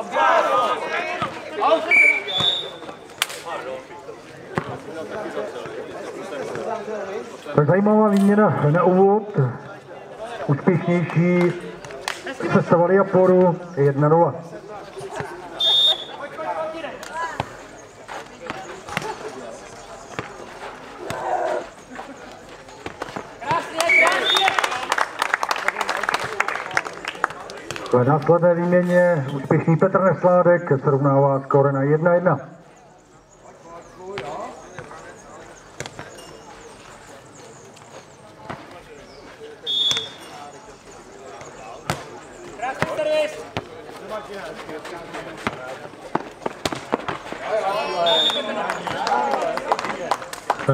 Afblazen! Afblazen! Zajímavá výměna na úvod. Úspěšnější sestava Liaporu 1-0. V následné výměně úspěšný Petr Nesládek srovnává skóre na 1-1.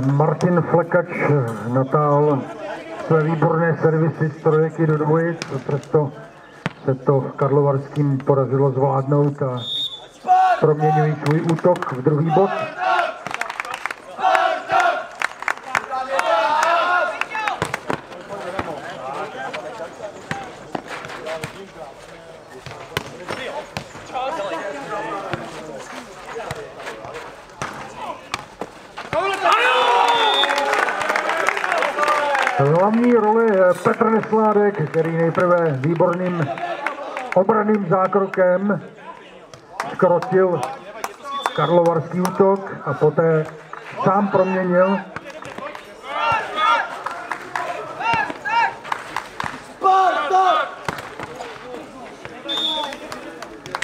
Martin Flekač natál své výborné servisy z trojky do dvojic, přesto se to Karlovarským podařilo zvládnout a proměňují svůj útok v druhý bod. Hlavní roli Petr Nesládek, který nejprve výborným obraným zákrokem skrotil karlovarský útok a poté sám proměnil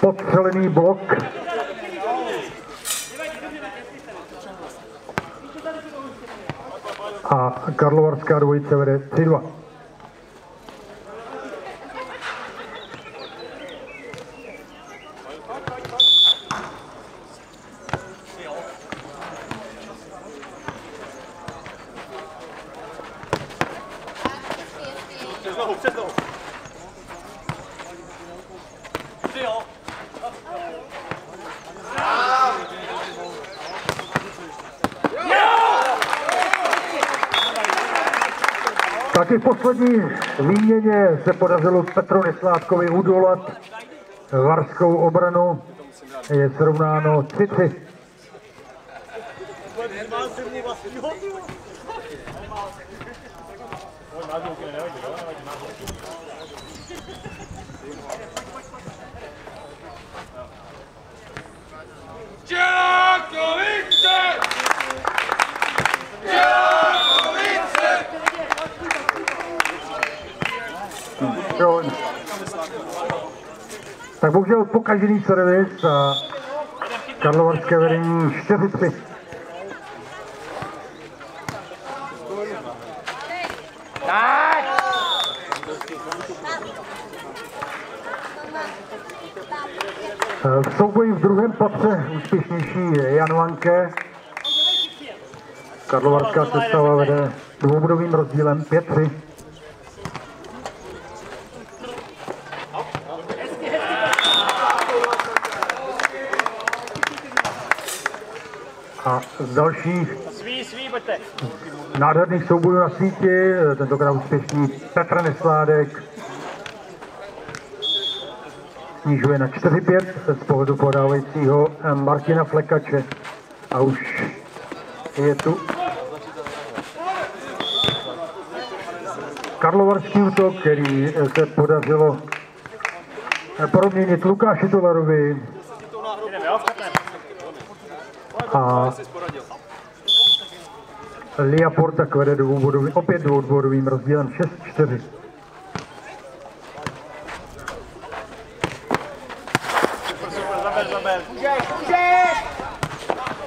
podstřelený blok a Karlovarská dvojice vede 3-2. V poslední výměně se podařilo Petru Nesládkovi udolat varskou obranu. Je srovnáno 3-3. Děkovice! Děkovice! Tak bohužel pokažený servis a Karlovarské vedení 4-3. V souboji v druhém patře úspěšnější je Jan Vanke. Karlovarská sestava vede dvoubodovým rozdílem 5-3. A z dalších nádherných soubojů na síti, tentokrát úspěšný Petr Nesládek, snižuje na 4-5 z pohledu podávajícího Martina Flekače. A už je tu Karlovarský útok, který se podařilo proměnit Lukáši vklepneme. a Lia Porta vede dvoubodový, opět dvoubodovým rozdílem 6-4. Super, zaber, zaber. Můžeš, můžeš!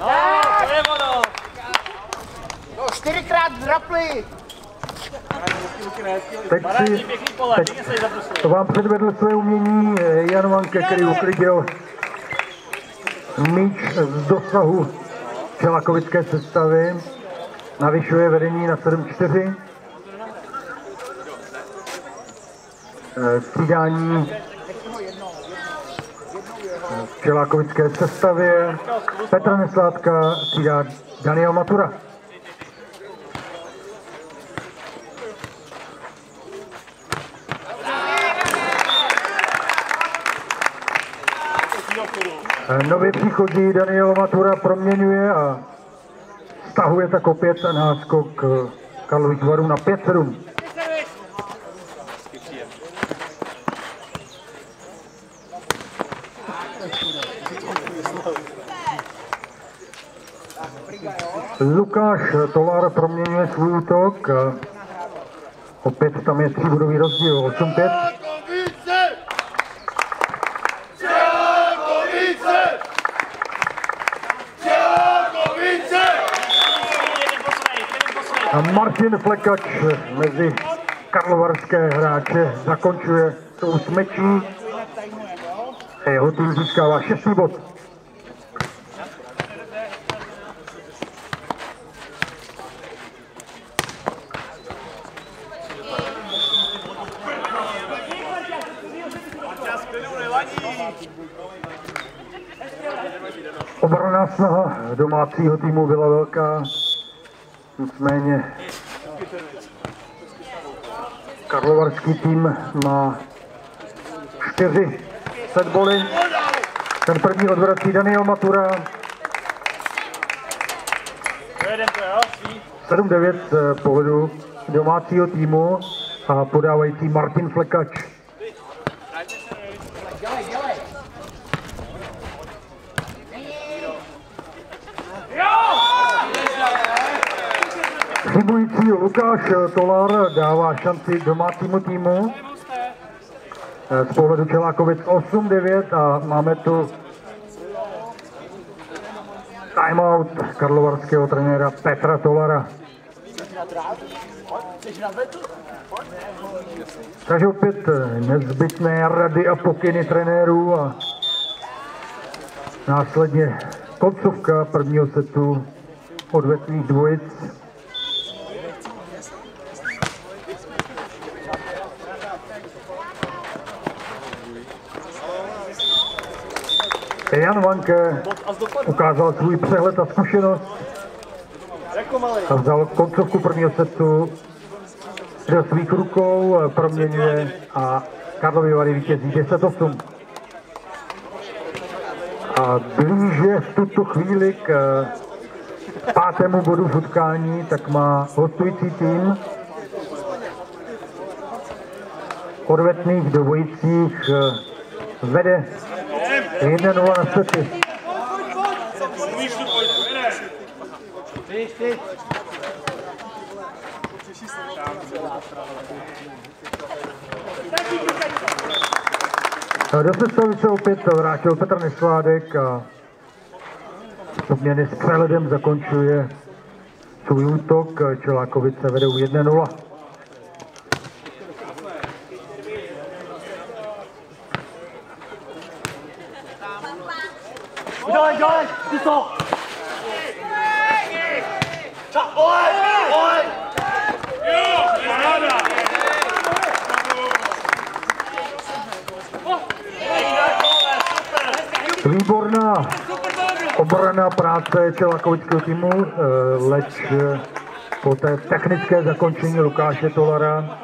No. No, čtyřikrát drapli! Teď si, teď to vám předvedl své umění eh, Jan Vanke, který uklidil míč z dosahu Čelakovické sestavy navyšuje vedení na 7-4. Eh, střídání v Čelákovické sestavě. Petra Nesládka střídá Daniel Matura. Eh, nově příchodí Daniel Matura proměňuje a stahuje tak opět ten náskok eh, Karlových varů na 5-7. Lukáš Tolar proměňuje svůj útok. eh, Opět tam je tříbodový rozdíl 8-5. Čelákovice! Čelákovice! Čelákovice! Jeden poslední, jeden poslední. A Martin Flekač mezi karlovarské hráče zakončuje tou smečí. A Jeho tým získává šestý bod. Obrana snaha domácího týmu byla velká, nicméně Karlovarský tým má čtyři setboly. Ten první odvrací Daniel Matura, To jeden to jo, svý. 7-9 z pohledu domácího týmu a podávající Martin Flekač. Chybující Lukáš Tolar dává šanci domácímu týmu. Z pohledu Čelákovic 8-9 a máme tu timeout karlovarského trenéra Petra Tolara. Takže opět nezbytné rady a pokyny trenérů a následně koncovka prvního setu odvetných dvojic. Jan Vanke ukázal svůj přehled a zkušenost a vzal koncovku prvního setu do svých rukou, proměňuje a Karlovy Vary vítězí 10-8. A blíže v tuto chvíli k eh, pátému bodu v utkání, tak má hostující tým odvetných dvojicích eh, vede 1-0 na sety. Do sestavy se opět vrátil Petr Nesládek a obměny s přehledem zakončuje svůj útok. Čelákovice vedou 1-0. Dělej, ty to. Výborná obrana práce Čelakovického týmu, eh, leč eh, po té technické zakončení Lukáše Tolara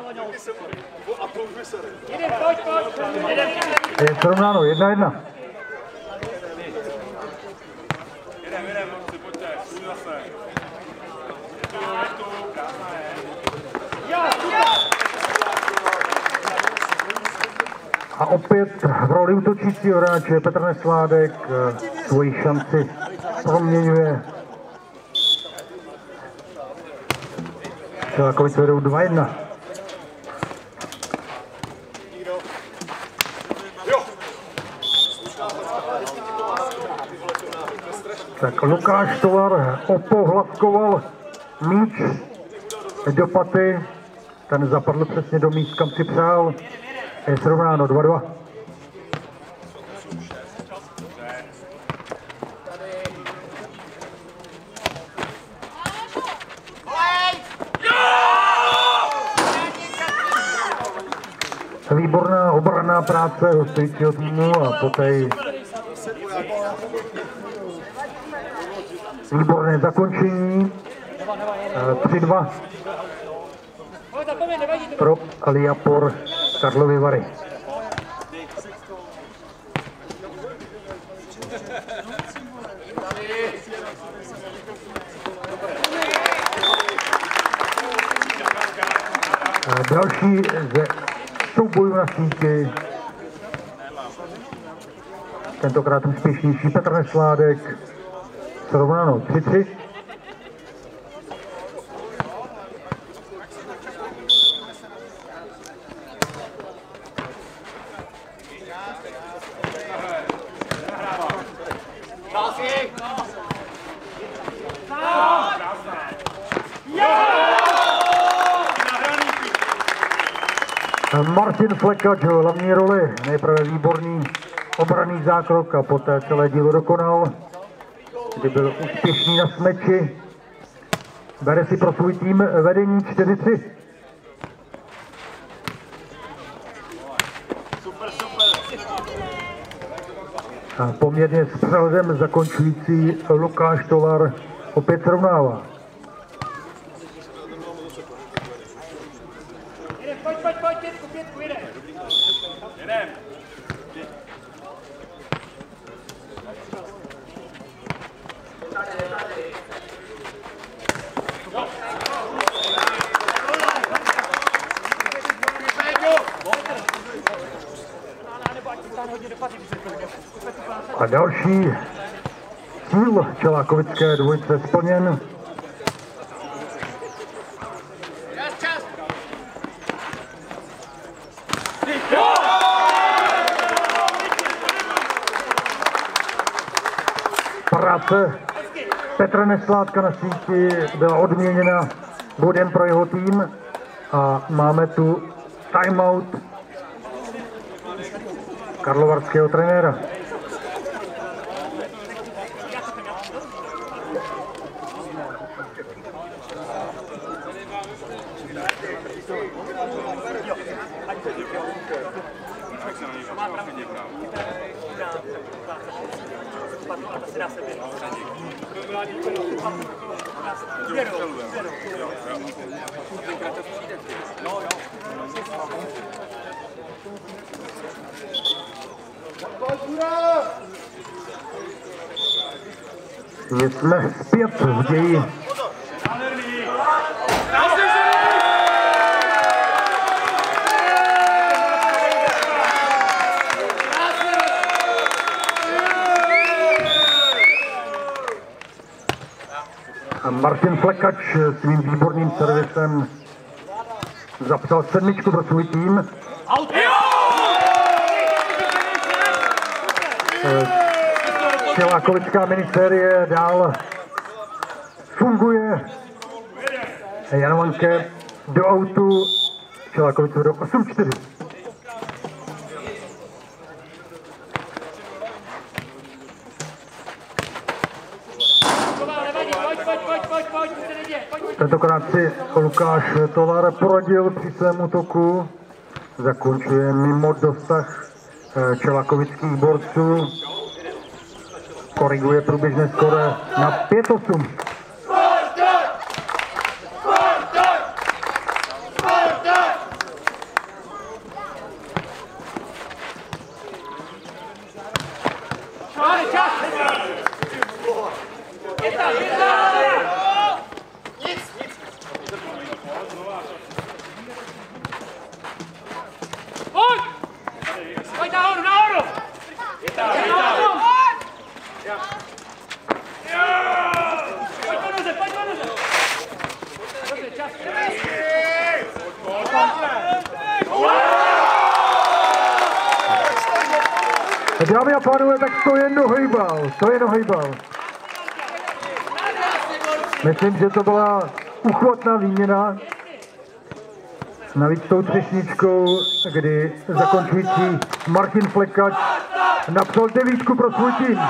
je srovnáno 1-1. A opět v roli útočícího hráče Petr Nesládek eh, svoji šanci proměňuje. Čelákovice vedou 2-1. Tak Lukáš Tovar opohlavkoval míč do paty. Ten zapadl přesně do míst, kam si přál. Je srovnáno 2-2. výborná práce hostujícího týmu a poté výborné zakončení. Eh, 3-2 pro Aliapor Karlovy Vary. Eh, Další ze soubojů na síti. Tentokrát úspěšnější Petr Nesládek. Srovnáno 3-3. Martin Flekač v hlavní roli, nejprve výborný obranný zákrok a poté celé dílo dokonal, kdy byl úspěšný na smeči. Bere si pro svůj tým vedení 4-3. A poměrně s přehledem zakončující Lukáš Tolar opět srovnává. Pojď, pojď, pojď, pětku, pětku, jde. Jedem. A další cíl Čelákovické dvojice splněn. Práce Petra Nesládka na síti byla odměněna bodem pro jeho tým a máme tu timeout karlovarského trenéra. Jsme zpět v ději A Martin Flekač svým výborným servisem zapsal sedmičku pro svůj tým. Čelákovická minisérie dál funguje. Jan Vanke do autu, Čelákovice do 8-4. Nevadí, pojď, pojď, pojď, pojď, pojď, nic se neděje, pojď, pojď. Tentokrát si Lukáš Tolar poradil při svém útoku. Zakončuje mimo dosah eh, čelakovických borců. Koriguje průběžné skore na 5-8. Spartak! Spartak! Spartak! Čas, čas. Je tam, je tam. Dámy a pánové, tak to je nohejbal, to je nohejbal. Myslím, že to byla uchvatná výměna. Navíc tou třešničkou, kdy zakončující Martin Flekač napsal devítku pro svůj tým.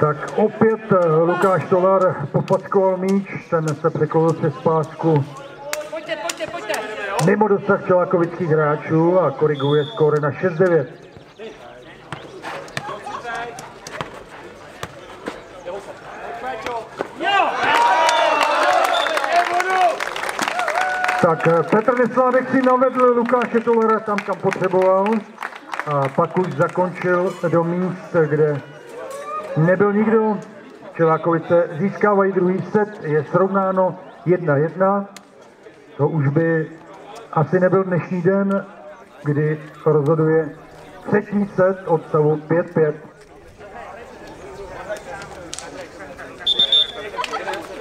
Tak opět eh, Lukáš Tolar popackoval míč, ten se překolil přes pásku mimo dosah čelákovických hráčů a koriguje skóre na 6-9. Petr Neslávek si navedl Lukáše Tolera tam, kam potřeboval a pak už zakončil do míst, kde nebyl nikdo. Čelákovice získávají druhý set, je srovnáno 1-1. To už by asi nebyl dnešní den, kdy rozhoduje třetí set od stavu 5-5.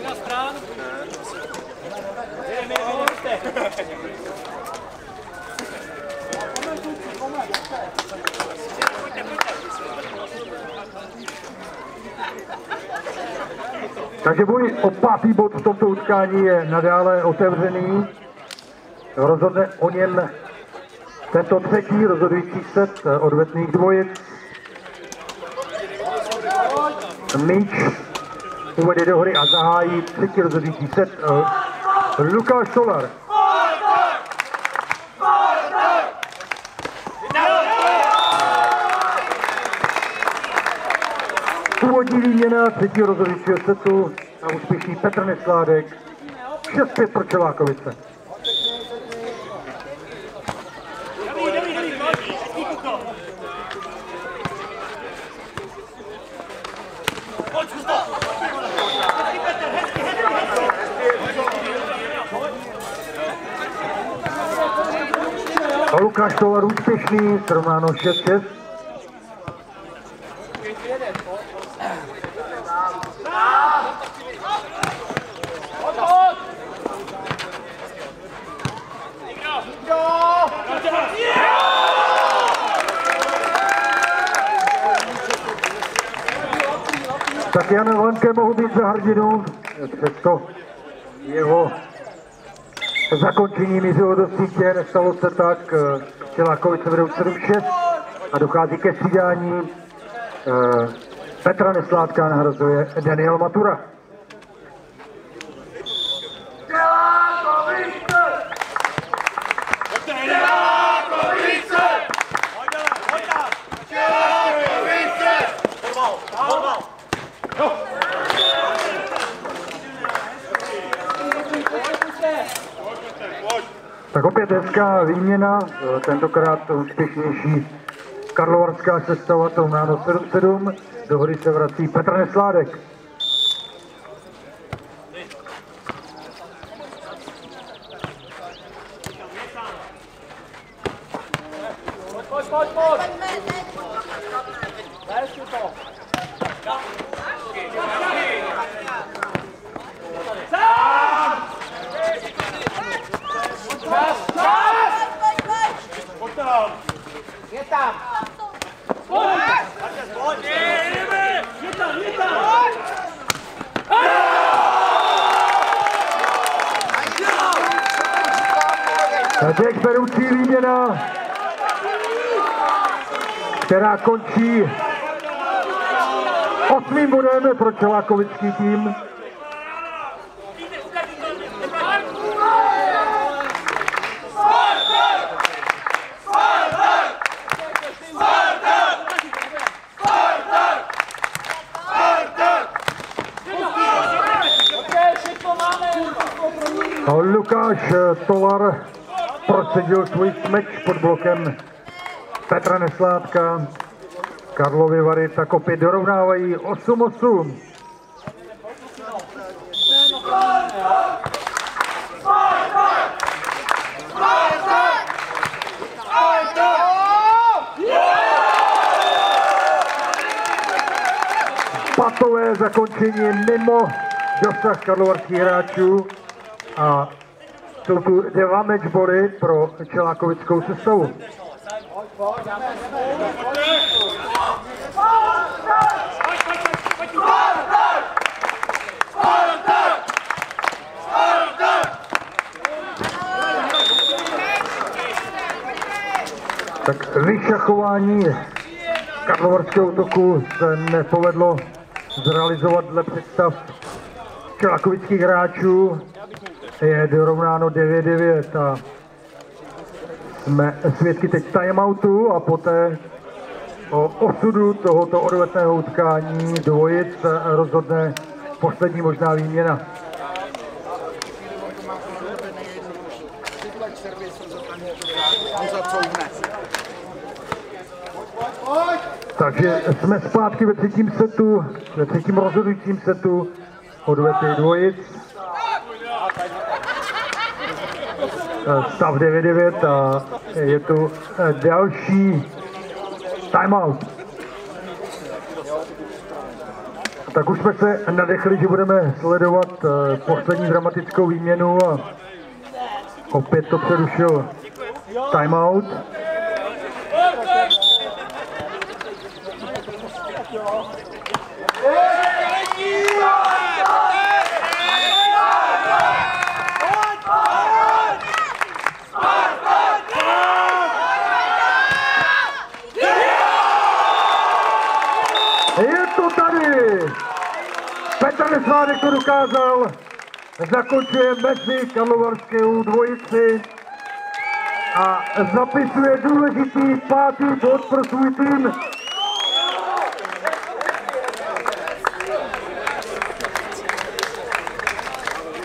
Na stran. Takže boj o pátý bod v tomto utkání je nadále otevřený. Rozhodne o něm tento třetí rozhodující set odvetných dvojic. Míč uvede do hry a zahájí třetí rozhodující set Lukáš Solar. Původní výměna třetího rozhodujícího setu a úspěšný Petr Nesládek. 6-5 pro Čelákovice. A Lukáš Tolar úspěšný, srovnáno 6-6. Tak Jan Lanke mohl být za hrdinu, přesto jeho zakončení mířilo do sítě, nestalo se tak, eh, Čelákovice vedou 7-6 a dochází ke střídání. Eh, Petra Nesládka nahrazuje Daniel Matura. Tak opět hezká výměna, eh, tentokrát úspěšnější karlovarská sestava Tounáno 7-7. Do hry se vrací Petr Nesládek. Pojď, pojď, pojď. Hezký to. Je tam! Je tam, je tam. Teď vedoucí výměna, která končí osmým bodem pro Čelákovický tým. Lukáš Tolar prosadil svůj smeč pod blokem Petra Nesládka. Karlovy Vary tak opět dorovnávají 8-8. Patové zakončení mimo dosah karlovarských hráčů a jsou tu dva matchbody pro Čelákovickou sestavu. Tak vyšachování karlovarského útoku se nepovedlo zrealizovat dle představ čelakovických hráčů. Je dorovnáno 9-9 a jsme svědky teď timeoutu a poté o osudu tohoto odvetného utkání dvojic rozhodne poslední možná výměna. Takže jsme zpátky ve třetím setu, ve třetím rozhodujícím setu odvety dvojic. Stav 9-9 a je tu eh, další timeout. Tak už jsme se nadechli, že budeme sledovat eh, poslední dramatickou výměnu a opět to přerušil timeout. Je to tady! Petr to dokázal. Zakončuje mezi Karlovarskou dvojici a zapisuje důležitý pátý bod pro svůj tým.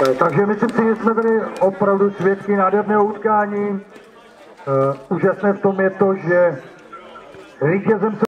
Eh, Takže myslím si, že jsme tady opravdu svědky nádherného utkání. Eh, Úžasné v tom je to, že vítězem se